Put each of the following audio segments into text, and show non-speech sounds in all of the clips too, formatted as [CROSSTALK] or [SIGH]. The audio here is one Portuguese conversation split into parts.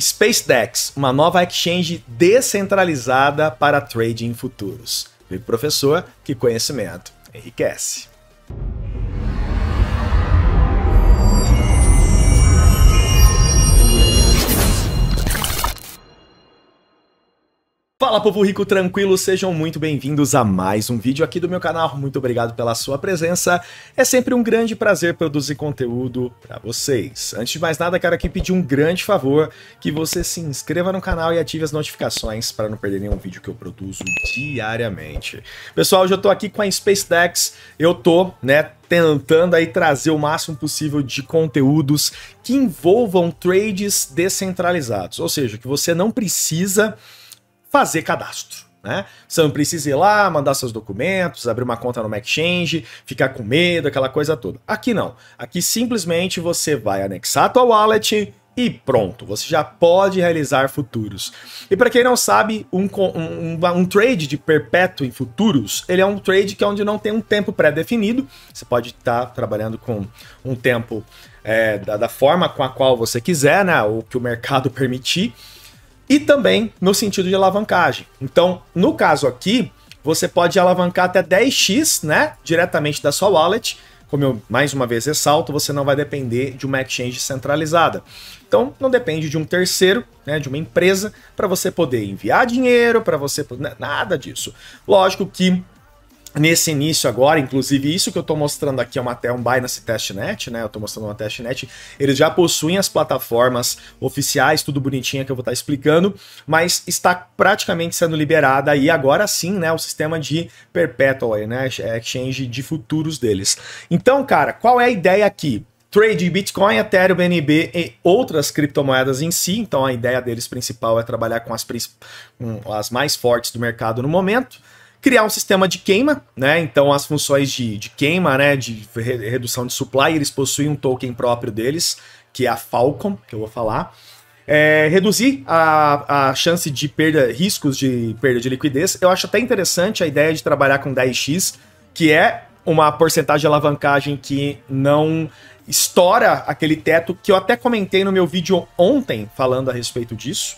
SpaceDex, uma nova exchange descentralizada para trading em futuros. Viu, professor, que conhecimento enriquece. Fala povo rico tranquilo, sejam muito bem-vindos a mais um vídeo aqui do meu canal. Muito obrigado pela sua presença. É sempre um grande prazer produzir conteúdo para vocês. Antes de mais nada, quero aqui pedir um grande favor que você se inscreva no canal e ative as notificações para não perder nenhum vídeo que eu produzo diariamente. Pessoal, hoje eu tô aqui com a SpaceDex. Eu tô, né, tentando aí trazer o máximo possível de conteúdos que envolvam trades descentralizados, ou seja, que você não precisa fazer cadastro. Né? Você não precisa ir lá, mandar seus documentos, abrir uma conta no Exchange, ficar com medo, aquela coisa toda. Aqui não. Aqui simplesmente você vai anexar a tua wallet e pronto, você já pode realizar futuros. E para quem não sabe, um, um, um, trade de perpétuo em futuros, ele é um trade que é onde não tem um tempo pré-definido. Você pode estar tá trabalhando com um tempo é, da, da forma com a qual você quiser, né? O que o mercado [LAUGHS] permitir e também no sentido de alavancagem. Então, no caso aqui, você pode alavancar até 10x, né, diretamente da sua wallet. Como eu mais uma vez ressalto, você não vai depender de uma exchange centralizada. Então, não depende de um terceiro, né, de uma empresa, para você poder enviar dinheiro, para você. Nada disso. Lógico que nesse início agora, inclusive isso que eu estou mostrando aqui é uma, é um Binance Testnet, né? Eu estou mostrando uma testnet. Eles já possuem as plataformas oficiais, tudo bonitinho que eu vou estar tá explicando, mas está praticamente sendo liberada aí agora sim, né? O sistema de perpetual, né? Exchange de futuros deles. Então, cara, qual é a ideia aqui? Trade Bitcoin, Ethereum, BNB e outras criptomoedas em si. Então a ideia deles principal é trabalhar com as, com as mais fortes do mercado no momento criar um sistema de queima, né? Então as funções de, de queima, né, de redução de supply, eles possuem um token próprio deles, que é a Falcon, que eu vou falar. É, reduzir a, a chance de perda, riscos de perda de liquidez. Eu acho até interessante a ideia de trabalhar com 10x, que é uma porcentagem de alavancagem que não estoura aquele teto que eu até comentei no meu vídeo ontem falando a respeito disso.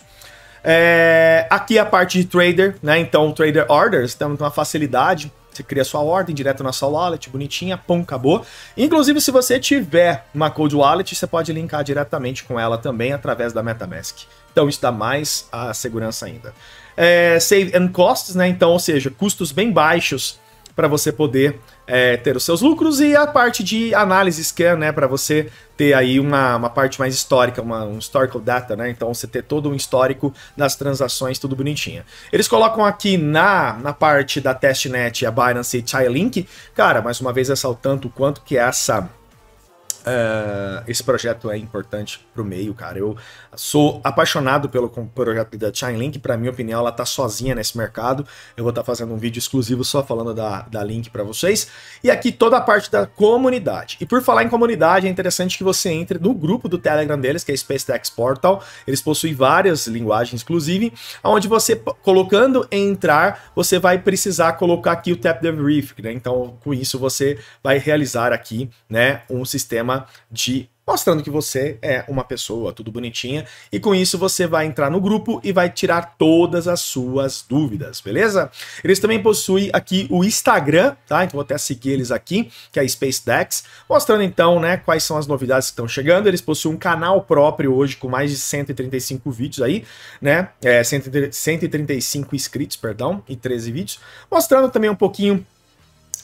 É, aqui a parte de trader, né? Então, trader orders, então uma facilidade. Você cria sua ordem direto na sua wallet, bonitinha, pum, acabou. Inclusive, se você tiver uma cold wallet, você pode linkar diretamente com ela também através da MetaMask. Então, isso dá mais a segurança ainda. É, save and costs, né? Então, ou seja, custos bem baixos para você poder é, ter os seus lucros e a parte de análise scan, né, para você ter aí uma, uma parte mais histórica, uma, um historical data, né, então você ter todo um histórico das transações, tudo bonitinho. Eles colocam aqui na, na parte da testnet a Binance e Chainlink, cara, mais uma vez ressaltando o quanto que essa Uh, esse projeto é importante para o meio, cara. Eu sou apaixonado pelo projeto da Chainlink. Para minha opinião, ela tá sozinha nesse mercado. Eu vou estar tá fazendo um vídeo exclusivo só falando da, da Link para vocês. E aqui toda a parte da comunidade. E por falar em comunidade, é interessante que você entre no grupo do Telegram deles, que é SpaceX Portal. Eles possuem várias linguagens, inclusive, onde você colocando entrar, você vai precisar colocar aqui o Tap Debrief, né? Então, com isso você vai realizar aqui, né, um sistema sistema de mostrando que você é uma pessoa, tudo bonitinha, e com isso você vai entrar no grupo e vai tirar todas as suas dúvidas, beleza? Eles também possuem aqui o Instagram, tá? Então vou até seguir eles aqui, que é SpaceDex, mostrando então, né, quais são as novidades que estão chegando. Eles possuem um canal próprio hoje com mais de 135 vídeos aí, né? É, 135 inscritos, perdão, e 13 vídeos, mostrando também um pouquinho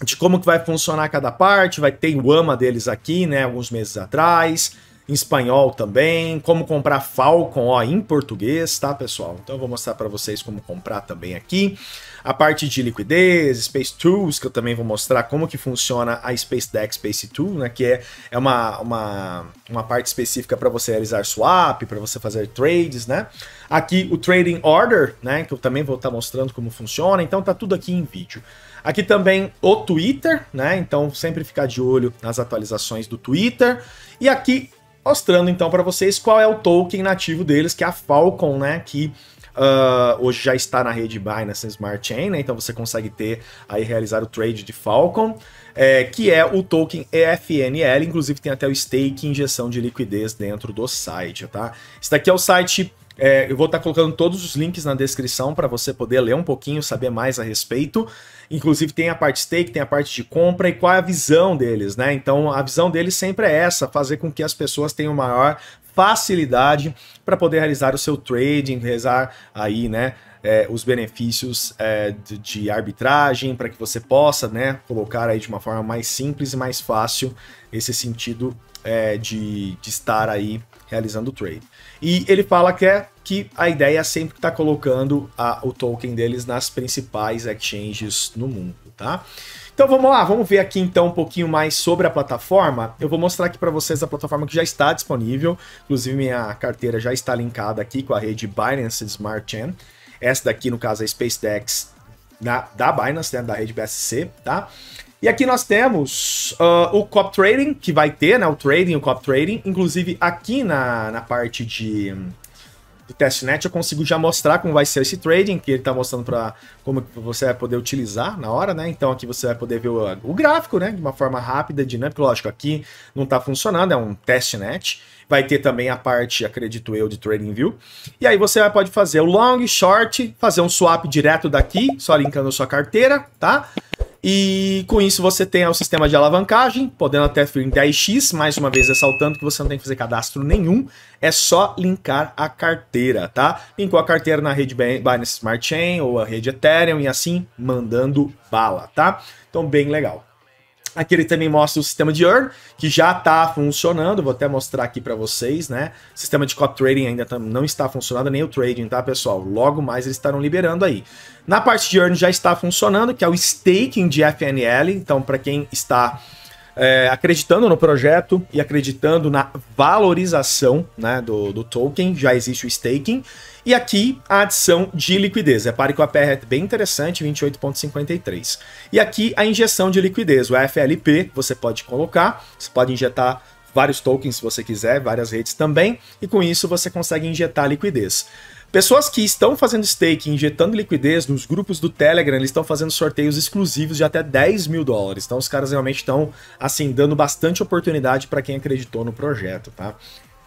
de como que vai funcionar cada parte, vai ter o AMA deles aqui, né, alguns meses atrás, em espanhol também, como comprar Falcon, ó, em português, tá, pessoal? Então eu vou mostrar para vocês como comprar também aqui. A parte de liquidez, Space Tools, que eu também vou mostrar como que funciona a Space Deck Space Tool, né, que é, é uma, uma, uma parte específica para você realizar swap, para você fazer trades, né? Aqui o Trading Order, né, que eu também vou estar tá mostrando como funciona, então tá tudo aqui em vídeo. Aqui também o Twitter, né? Então sempre ficar de olho nas atualizações do Twitter. E aqui mostrando então para vocês qual é o token nativo deles, que é a Falcon, né? Que uh, hoje já está na rede Binance Smart Chain, né? Então você consegue ter aí realizar o trade de Falcon. É, que é o token EFNL, inclusive tem até o stake injeção de liquidez dentro do site, tá? Esse daqui é o site É, eu vou estar tá colocando todos os links na descrição para você poder ler um pouquinho, saber mais a respeito. Inclusive tem a parte stake, tem a parte de compra e qual é a visão deles, né? Então a visão deles sempre é essa, fazer com que as pessoas tenham maior facilidade para poder realizar o seu trading, realizar aí, né, é, os benefícios é, de, de, arbitragem para que você possa, né, colocar aí de uma forma mais simples e mais fácil esse sentido é, de, de estar aí realizando o trade. E ele fala que é que a ideia é sempre estar tá colocando a, o token deles nas principais exchanges no mundo, tá? Então vamos lá, vamos ver aqui então um pouquinho mais sobre a plataforma. Eu vou mostrar aqui para vocês a plataforma que já está disponível. Inclusive minha carteira já está linkada aqui com a rede Binance Smart Chain. Essa daqui, no caso, é a SpaceDex da, da Binance, né, da rede BSC, tá? E aqui nós temos uh, o Cop Trading, que vai ter, né, o trading, o Cop Trading. Inclusive, aqui na, na parte de do testnet, eu consigo já mostrar como vai ser esse trading, que ele está mostrando para como você vai poder utilizar na hora, né? Então aqui você vai poder ver o, o gráfico, né? De uma forma rápida, dinâmica. Lógico, aqui não está funcionando, é um testnet. Vai ter também a parte, acredito eu, de Trading View. E aí você pode fazer o long, short, fazer um swap direto daqui, só linkando a sua carteira, tá? E com isso você tem o sistema de alavancagem, podendo até em 10x, mais uma vez ressaltando que você não tem que fazer cadastro nenhum, é só linkar a carteira, tá? Linkou a carteira na rede Binance Smart Chain ou a rede Ethereum e assim mandando bala, tá? Então bem legal. Aqui ele também mostra o sistema de Earn, que já está funcionando, vou até mostrar aqui para vocês, né? O sistema de cop trading ainda não está funcionando, nem o trading, tá, pessoal? Logo mais eles estarão liberando aí. Na parte de Earn já está funcionando, que é o staking de FNL, então para quem está é, acreditando no projeto e acreditando na valorização né, do, do token, já existe o staking. E aqui a adição de liquidez. Repare que o APR é bem interessante, 28,53. E aqui a injeção de liquidez, o FLP, você pode colocar, você pode injetar vários tokens se você quiser, várias redes também, e com isso você consegue injetar liquidez. Pessoas que estão fazendo stake, injetando liquidez nos grupos do Telegram, eles estão fazendo sorteios exclusivos de até 10 mil dólares. Então os caras realmente estão, assim, dando bastante oportunidade para quem acreditou no projeto, tá?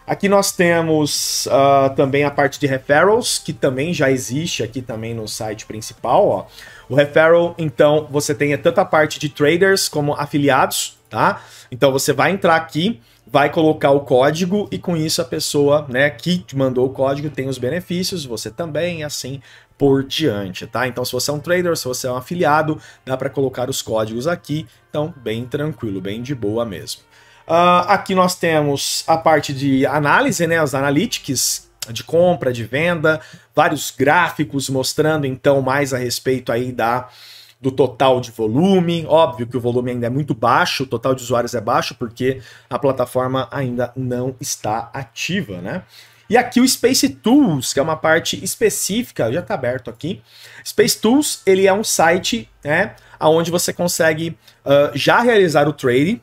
Aqui nós temos uh, também a parte de referrals, que também já existe aqui também no site principal, ó. O referral, então, você tem tanto a parte de traders como afiliados, tá? Então você vai entrar aqui, vai colocar o código e com isso a pessoa, né, que mandou o código tem os benefícios, você também, assim por diante, tá? Então se você é um trader, se você é um afiliado, dá para colocar os códigos aqui, então bem tranquilo, bem de boa mesmo. Uh, aqui nós temos a parte de análise, né, os analytics de compra, de venda, vários gráficos mostrando então mais a respeito aí da do total de volume. Óbvio que o volume ainda é muito baixo, o total de usuários é baixo porque a plataforma ainda não está ativa, né? E aqui o Space Tools, que é uma parte específica, já está aberto aqui. Space Tools, ele é um site, né, onde você consegue uh, já realizar o trading,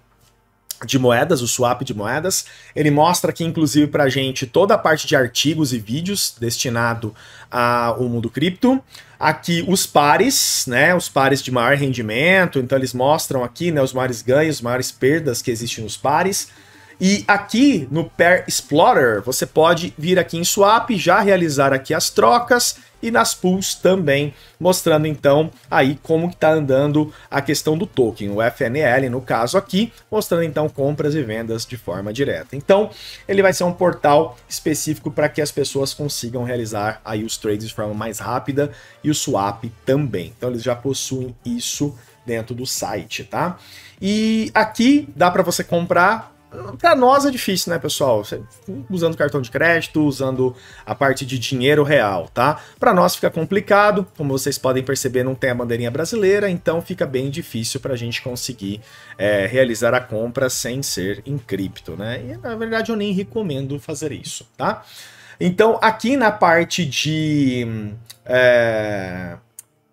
de moedas, o swap de moedas. Ele mostra aqui, inclusive, para a gente toda a parte de artigos e vídeos destinado ao mundo cripto. Aqui os pares, né, os pares de maior rendimento, então eles mostram aqui, né, os maiores ganhos, maiores perdas que existem nos pares. E aqui no Pair Explorer, você pode vir aqui em Swap, já realizar aqui as trocas e nas pools também, mostrando então aí como está andando a questão do token, o FNL no caso aqui, mostrando então compras e vendas de forma direta. Então, ele vai ser um portal específico para que as pessoas consigam realizar aí os trades de forma mais rápida e o swap também. Então, eles já possuem isso dentro do site, tá? E aqui dá para você comprar para nós é difícil, né, pessoal? Usando cartão de crédito, usando a parte de dinheiro real, tá? Para nós fica complicado, como vocês podem perceber, não tem a bandeirinha brasileira, então fica bem difícil para a gente conseguir é, realizar a compra sem ser em cripto, né? E na verdade eu nem recomendo fazer isso, tá? Então aqui na parte de é,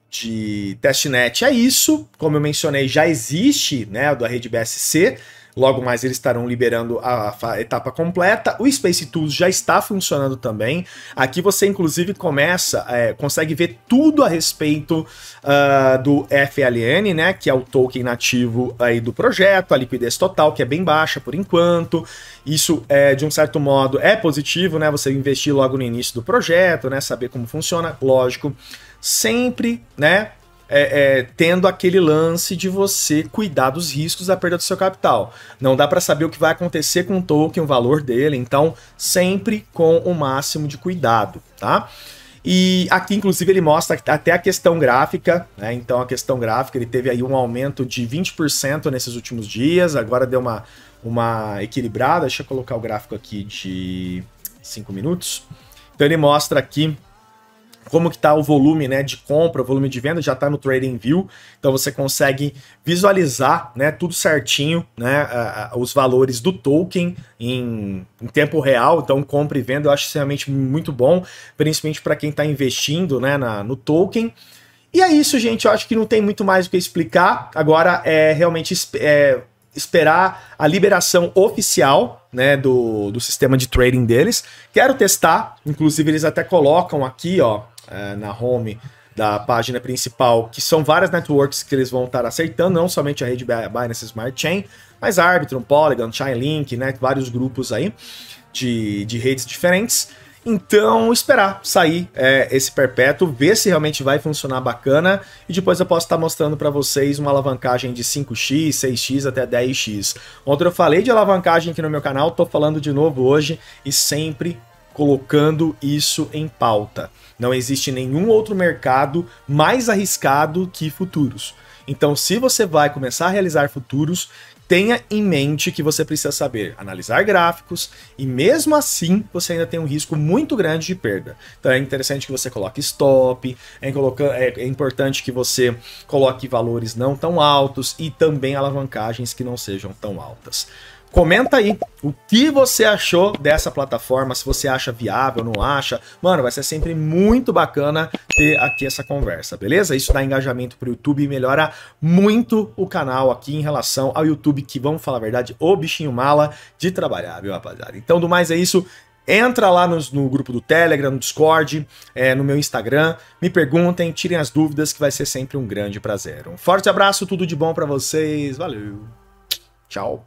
de testnet é isso, como eu mencionei, já existe, né, da rede BSC Logo mais eles estarão liberando a, a, etapa completa. O Space Tools já está funcionando também. Aqui você inclusive começa, é, consegue ver tudo a respeito uh, do FLN, né? Que é o token nativo aí do projeto, a liquidez total, que é bem baixa por enquanto. Isso é de um certo modo é positivo, né? Você investir logo no início do projeto, né? Saber como funciona, lógico. Sempre, né? É, é, tendo aquele lance de você cuidar dos riscos da perda do seu capital. Não dá para saber o que vai acontecer com o token, o valor dele, então sempre com o máximo de cuidado, tá? E aqui, inclusive, ele mostra até a questão gráfica, né? Então, a questão gráfica, ele teve aí um aumento de 20% nesses últimos dias, agora deu uma, uma equilibrada. Deixa eu colocar o gráfico aqui de 5 minutos. Então, ele mostra aqui como que está o volume né, de compra, o volume de venda, já está no Trading View, então você consegue visualizar né, tudo certinho, né, os valores do token em, em, tempo real, então compra e venda eu acho extremamente muito bom, principalmente para quem está investindo né, na, no token. E é isso, gente, eu acho que não tem muito mais o que explicar, agora é realmente é, esperar a liberação oficial né, do, do sistema de trading deles. Quero testar, inclusive eles até colocam aqui, ó, é, na home da página principal, que são várias networks que eles vão estar aceitando, não somente a rede Binance Smart Chain, mas Arbitrum, Polygon, Chainlink, né, vários grupos aí de, de redes diferentes. Então, esperar sair é, esse perpétuo, ver se realmente vai funcionar bacana e depois eu posso estar mostrando para vocês uma alavancagem de 5x, 6x até 10x. Ontem eu falei de alavancagem aqui no meu canal, tô falando de novo hoje e sempre colocando isso em pauta. Não existe nenhum outro mercado mais arriscado que futuros. Então, se você vai começar a realizar futuros, tenha em mente que você precisa saber analisar gráficos e mesmo assim você ainda tem um risco muito grande de perda. Então é interessante que você coloque stop, é, é, é importante que você coloque valores não tão altos e também alavancagens que não sejam tão altas. Comenta aí o que você achou dessa plataforma, se você acha viável, não acha. Mano, vai ser sempre muito bacana ter aqui essa conversa, beleza? Isso dá engajamento pro YouTube e melhora muito o canal aqui em relação ao YouTube, que, vamos falar a verdade, o bichinho mala de trabalhar, viu, rapaziada? Então, do mais é isso. Entra lá no, no, grupo do Telegram, no Discord, é, no meu Instagram, me perguntem, tirem as dúvidas, que vai ser sempre um grande prazer. Um forte abraço, tudo de bom para vocês, valeu, tchau.